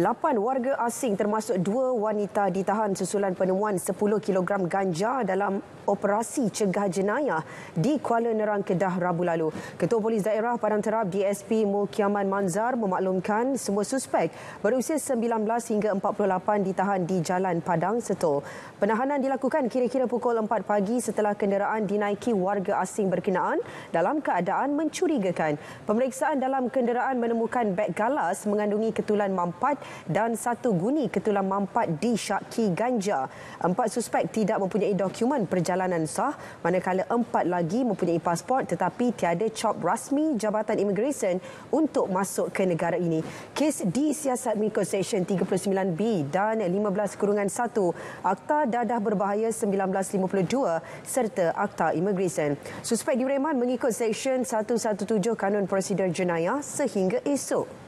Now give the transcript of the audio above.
Lapan warga asing termasuk dua wanita ditahan susulan penemuan 10 kg ganja dalam operasi cegah jenayah di Kuala Nerang Kedah Rabu lalu. Ketua Polis Daerah Padang Terap DSP Mulkiaman Manzar memaklumkan semua suspek berusia 19 hingga 48 ditahan di Jalan Padang Seto. Penahanan dilakukan kira-kira pukul 4 pagi setelah kenderaan dinaiki warga asing berkenaan dalam keadaan mencurigakan. Pemeriksaan dalam kenderaan menemukan beg galas mengandungi ketulan mampat dan satu guni ketulan mampat di Syaki Ganja. Empat suspek tidak mempunyai dokumen perjalanan sah manakala empat lagi mempunyai pasport tetapi tiada cop rasmi Jabatan Immigration untuk masuk ke negara ini. Kes disiasat mengikut Seksyen 39B dan 15 kurungan 1 Akta Dadah Berbahaya 1952 serta Akta Immigration. Suspek direman mengikut Seksyen 117 Kanun Prosedur Jenayah sehingga esok.